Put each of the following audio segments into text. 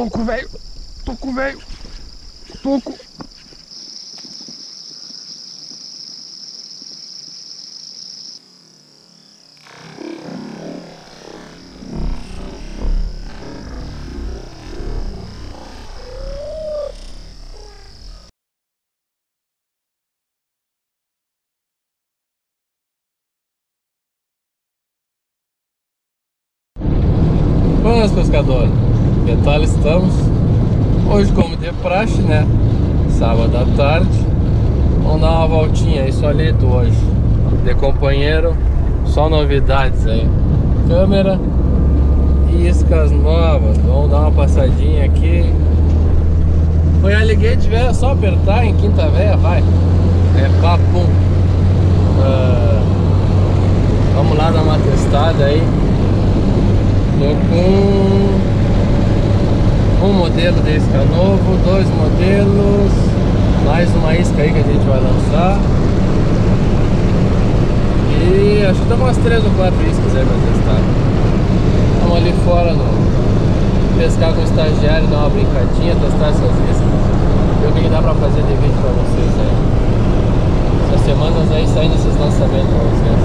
Toco, velho. Toco, velho. Toco. Buenas pescadores, tal estamos? Hoje como de praxe, né? Sábado à tarde. Vamos dar uma voltinha aí solito hoje De companheiro, só novidades aí. Câmera e iscas novas. Vamos dar uma passadinha aqui. Foi alligator velho, é só apertar em quinta velha, vai. É papum uh, Vamos lá dar uma testada aí. Tô com um modelo de isca novo, dois modelos, mais uma isca aí que a gente vai lançar. E acho que tem umas três ou quatro iscas aí pra testar. Vamos ali fora no pescar com o estagiário, dar uma brincadinha, testar essas iscas. Ver o que dá pra fazer de vídeo pra vocês aí. Essas semanas aí saindo esses lançamentos pra vocês.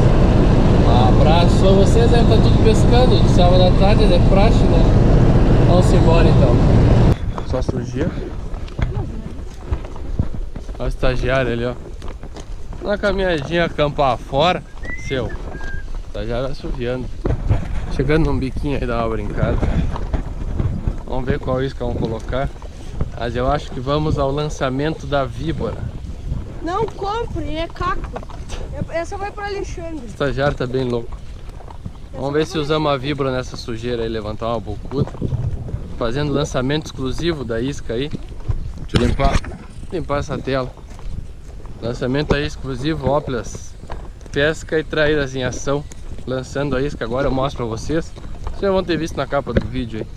Um abraço a vocês aí, tá tudo pescando de sábado à tarde, é praxe, né? Vamos embora então. Só sujeira. Olha o estagiário ali, ó. Na caminhadinha acampar fora. Seu. O estagiário assoviando. Chegando num biquinho aí, dá uma brincada. Vamos ver qual isca vamos colocar. Mas eu acho que vamos ao lançamento da víbora. Não compre, é caco. Essa vai para Alexandre. O estagiário tá bem louco. Vamos ver se usamos a vibra nessa sujeira aí, levantar uma bocuda. Fazendo lançamento exclusivo da isca aí. Deixa eu limpar, limpar essa tela. Lançamento aí exclusivo Oplas Pesca e Traíras em Ação. Lançando a isca agora, eu mostro pra vocês. Vocês já vão ter visto na capa do vídeo aí.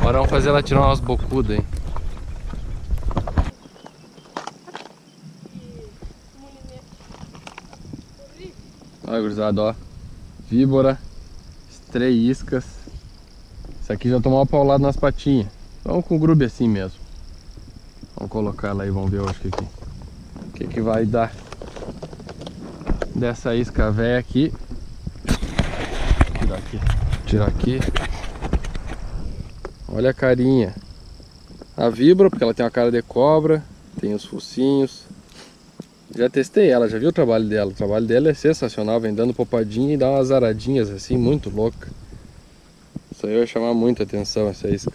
Agora vamos fazer ela tirar umas bocudas aí. Olha, gurizada, ó. Víbora, três iscas. Isso aqui já tomou uma paulada nas patinhas. Vamos com o grube assim mesmo. Vamos colocar ela aí, vamos ver hoje o que, que, que, que vai dar. Dessa isca velha aqui. Tirar aqui. Tirar aqui. Olha a carinha. A vibra, porque ela tem uma cara de cobra. Tem os focinhos. Já testei ela, já vi o trabalho dela. O trabalho dela é sensacional, vem dando popadinha e dá umas aradinhas assim, muito louca. Isso aí vai chamar muita atenção, essa isca.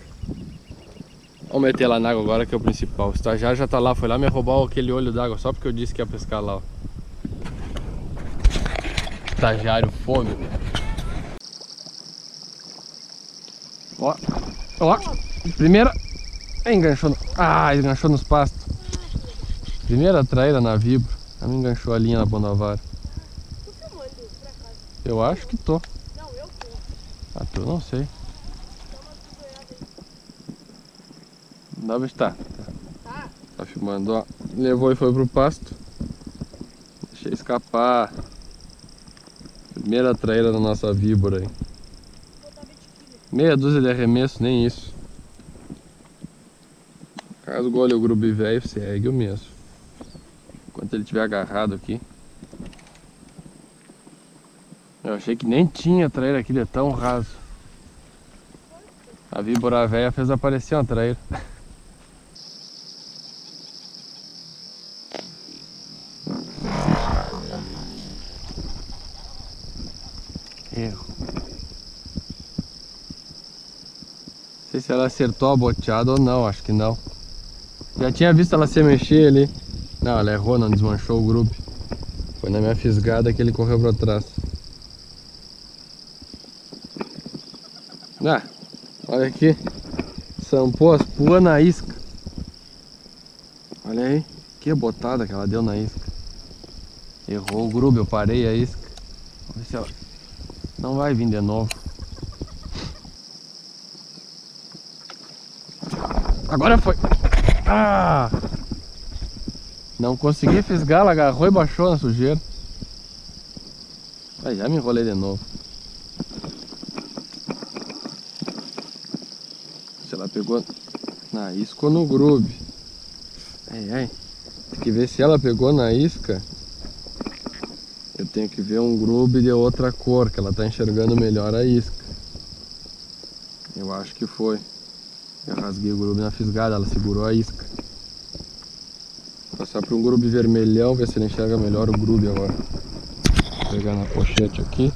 Vamos meter ela na água agora que é o principal. O estagiário já tá lá, foi lá me roubar aquele olho d'água só porque eu disse que ia pescar lá, ó. Estagiário fome. Ó, ó, primeira. Enganchou no... Ah, enganchou nos pastos. Primeira traíra na vibra. Ela me enganchou a linha na ponta da vara. Tu filmando por acaso? Eu acho que tô. Não, eu tô. Ah, tu não sei. Dá uma tudoiada aí. Dá pra estar. Tá? Tá filmando, ó. Levou e foi pro pasto. Deixei escapar. Primeira traíra da nossa víbora aí. Vou botar 20 quilos. Meia dúzia de arremesso, nem isso. Caso olho o grupo velho, segue o mesmo. Enquanto ele tiver agarrado aqui. Eu achei que nem tinha traíra aqui de tão raso. A víbora velha fez aparecer uma traíra. se ela acertou a boteada ou não, acho que não. Já tinha visto ela se mexer ali. Não, ela errou, não desmanchou o grupo. Foi na minha fisgada que ele correu pra trás. Ah, olha aqui. Sampou as puas na isca. Olha aí. Que botada que ela deu na isca. Errou o grupo, eu parei a isca. Vamos ver se ela não vai vir de novo. Agora foi. Ah! Não consegui fisgar, ela agarrou e baixou na sujeira. Aí já me enrolei de novo. Se Ela pegou na isca ou no grube. Ai, ai. Tem que ver se ela pegou na isca. Eu tenho que ver um grube de outra cor, que ela tá enxergando melhor a isca. Eu acho que foi. Eu rasguei o grube na fisgada, ela segurou a isca. Vou passar para um grube vermelhão, ver se ele enxerga melhor o grube agora. Vou pegar na pochete aqui.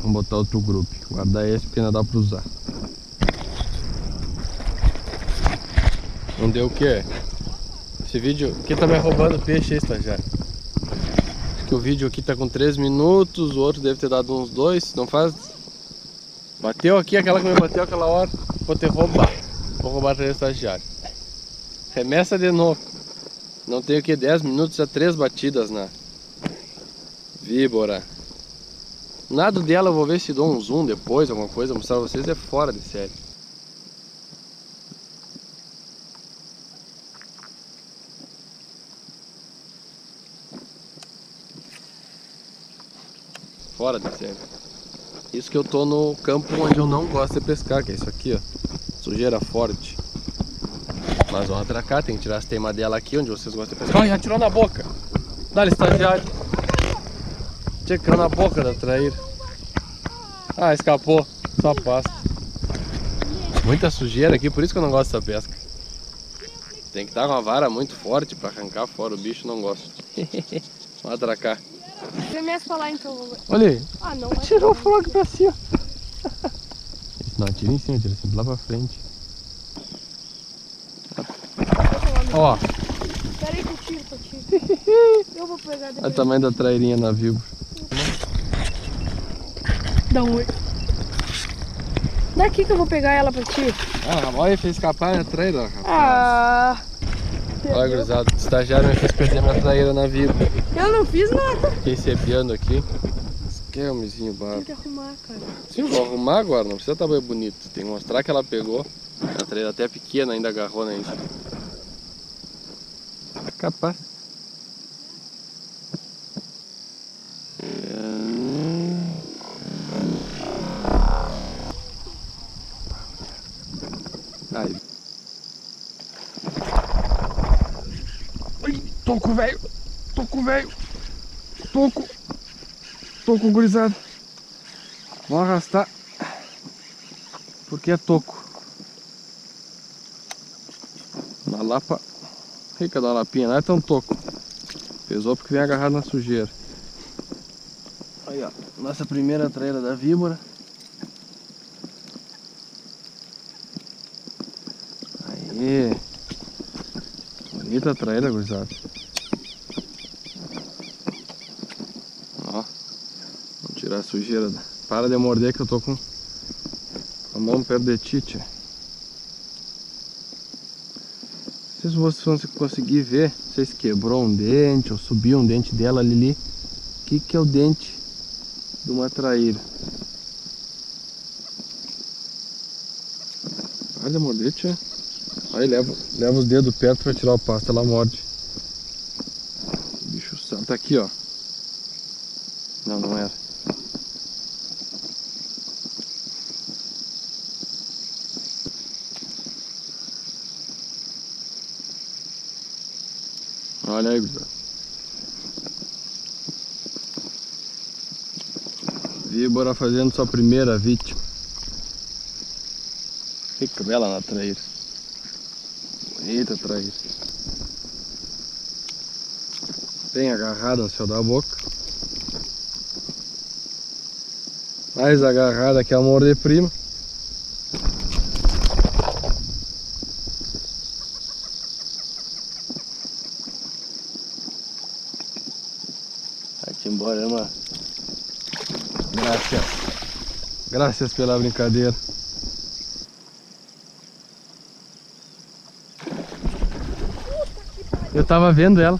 Vamos botar outro grube. Guardar esse porque ainda dá para usar. Não deu o que? Esse vídeo. Quem tá me roubando peixe aí, estagiário? Acho que o vídeo aqui tá com 3 minutos, o outro deve ter dado uns 2. Não faz. Bateu aqui aquela que me bateu aquela hora. Vou ter roubar. Vou roubar três estagiário. Remessa de novo. Não tenho que 10 minutos a 3 batidas na víbora. Nada dela eu vou ver se dou um zoom depois, alguma coisa, mostrar pra vocês, é fora de série. Fora de série. Isso que eu tô no campo onde eu não gosto de pescar, que é isso aqui, ó. Sujeira forte. Mas vamos atracar, tem que tirar as teimas dela aqui, onde vocês gostam de pescar. Ai, atirou na boca! Dá-lhe estagiário. Tchecou na boca da traíra. Ah, escapou. Só pasta. Muita sujeira aqui, por isso que eu não gosto dessa pesca. Tem que estar com uma vara muito forte para arrancar fora, o bicho não gosta. Vamos atracar. Começa pra lá então. vovô. Olha aí. Ah, não. Tirou o fogo pra cima. Não, tira em cima, tira sempre lá pra frente. Ó, Pera aí que eu tiro pra ti. Eu vou pegar olha o depois. tamanho da trairinha na víbora. Dá um oi. Daqui que eu vou pegar ela pra ti. Ah, olha, fez escapar a traíra, rapaz. Ah. Olha, gurizada, o estagiário me fez perder minha traíra na víbora. Eu não fiz nada. Fiquei cepiando aqui. Que é homenzinho Tem barro. que arrumar, cara. Sim, vou arrumar agora, não precisa estar bem bonito. Tem que mostrar que ela pegou. A traíra até pequena ainda agarrou na isca. Capaz. Toco, velho. Toco, velho. Toco. Toco, gurizada. vamos arrastar. Porque é toco. Na lapa. Rica da lapinha, não é tão toco. Pesou porque vem agarrado na sujeira. Aí ó, nossa primeira traíra da víbora. Aí. Bonita traíra, gurizada. Ó. Vamos tirar a sujeira. da- Para de morder que eu tô com a mão perto de ti, tia. Não sei se vocês vão conseguir ver, se quebrou um dente ou subiu um dente dela ali. O que, que é o dente de uma traíra? Olha, morder, tia. Aí leva, leva os dedos perto pra tirar o pasto, ela morde. O bicho sabe. Tá aqui, ó. Não, não era. Olha aí, gurizada. Víbora fazendo sua primeira vítima. Fica bela na traíra. Eita traíra. Bem agarrada no céu da boca. Mais agarrada que amor de prima. Embora, irmã. Graças. Graças pela brincadeira. Eu tava vendo ela.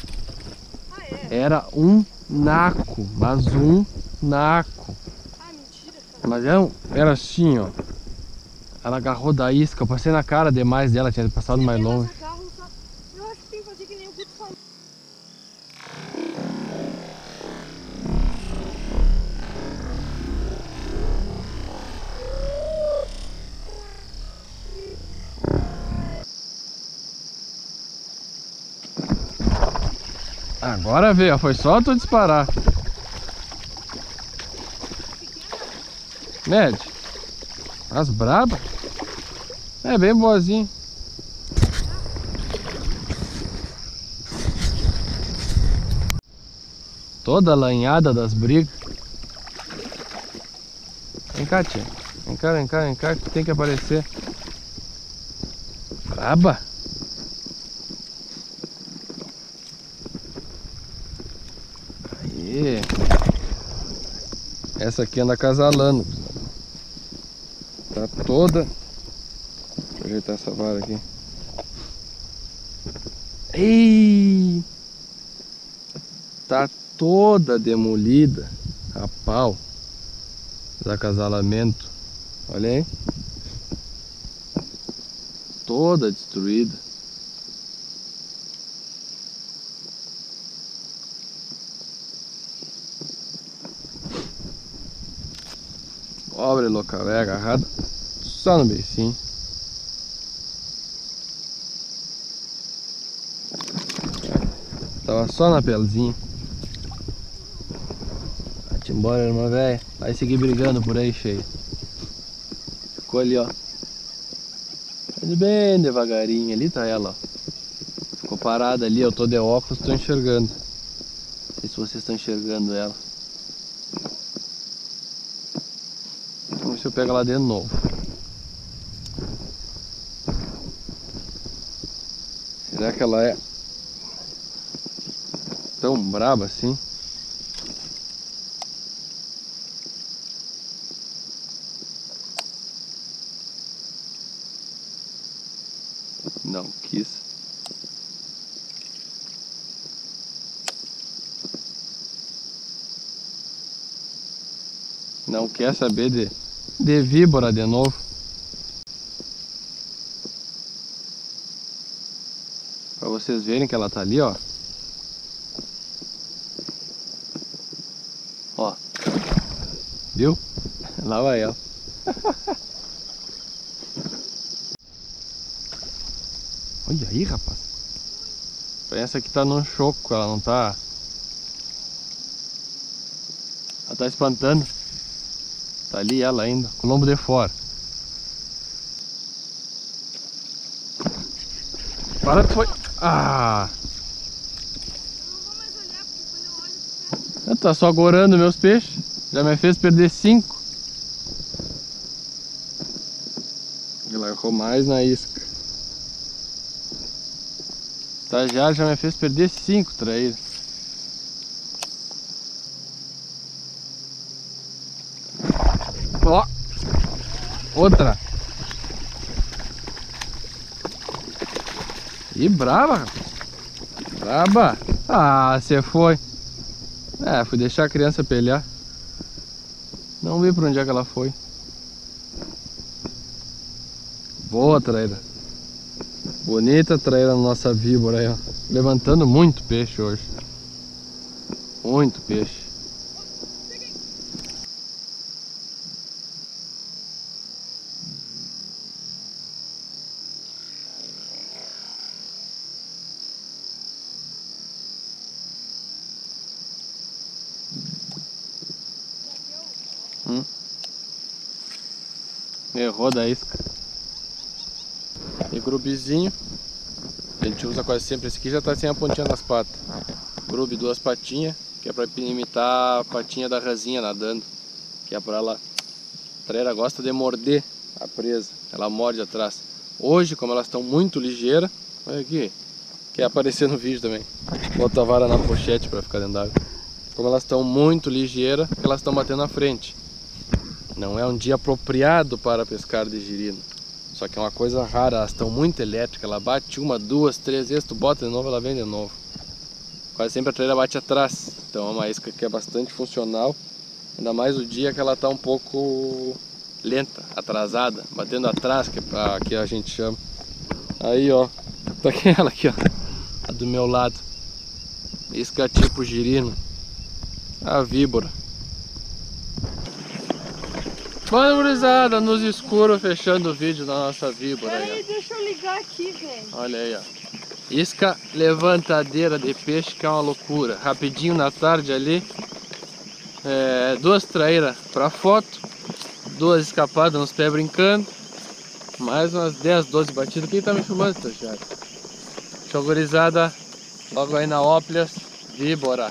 Ah, é? Era um naco, mas um naco. Ah, mentira. Mas era, um- era assim, ó. Ela agarrou da isca, eu passei na cara demais dela, tinha passado mais longe. Agora veio, foi só tu disparar. Mede. As braba. É bem boazinho. Toda lanhada das brigas. Vem cá, tia. Vem cá, vem cá, vem cá, que tem que aparecer. Braba. Aí. Essa aqui anda acasalando. Tá toda. Deixa eu ajeitar essa vara aqui. Ei! Tá toda demolida a pau. Desacasalamento. Olha aí. Toda destruída. Pobre local, é agarrada só no beicinho. Tava só na pelezinha. Vai-te embora, irmã velha. Vai seguir brigando por aí, cheio. Ficou ali, ó. Indo bem devagarinho. Ali tá ela, ó. Ficou parada ali, eu tô de óculos, tô enxergando. Não sei se vocês estão enxergando ela. Vamos ver se eu pego ela de novo. Será que ela é tão braba assim? Não quis. Não quer saber de, de víbora de novo. Pra vocês verem que ela tá ali, ó. Ó. Viu? Lá vai ela. Olha aí, rapaz. Pensa que tá num choco, ela não tá... Ela tá espantando. Tá ali ela ainda, com o lombo de fora. Para foi... Ah! Eu tá só gorando meus peixes. Já me fez perder cinco. E largou mais na isca. Estagiário já me fez perder cinco traíras. Ó. Outra. E brava. Braba. Ah, você foi. É, fui deixar a criança pelhar. Não vi pra onde é que ela foi. Boa traíra. Bonita traíra na nossa víbora aí, ó. Levantando muito peixe hoje. Muito peixe. Errou da isca. E grubizinho. A gente usa quase sempre. Esse aqui já tá sem a pontinha das patas. Grube duas patinhas, que é pra imitar a patinha da rasinha nadando. Que é pra ela. A traíra gosta de morder a presa. Ela morde atrás. Hoje, como elas estão muito ligeiras, olha aqui. Quer aparecer no vídeo também. Bota a vara na pochete pra ficar dentro d'água. Como elas estão muito ligeiras, elas estão batendo na frente. Não é um dia apropriado para pescar de girino. Só que é uma coisa rara, elas estão muito elétricas. Ela bate uma, duas, três vezes, tu bota de novo, ela vem de novo. Quase sempre a traíra bate atrás. Então é uma isca que é bastante funcional. Ainda mais o dia que ela está um pouco lenta, atrasada, batendo atrás, que, a, que a gente chama. Aí ó, tá aquela aqui ó, a do meu lado. Isca tipo girino. A víbora. Mano, gurizada, nos escuros, fechando o vídeo da nossa víbora aí, Peraí, deixa eu ligar aqui, velho. Olha aí, ó. Isca levantadeira de peixe que é uma loucura. Rapidinho na tarde ali. É, duas traíras para foto. Duas escapadas nos pés brincando. Mais umas 10, 12 batidas. Quem tá me filmando, Tachado? Chogorizada. Logo aí na Óplias. Víbora.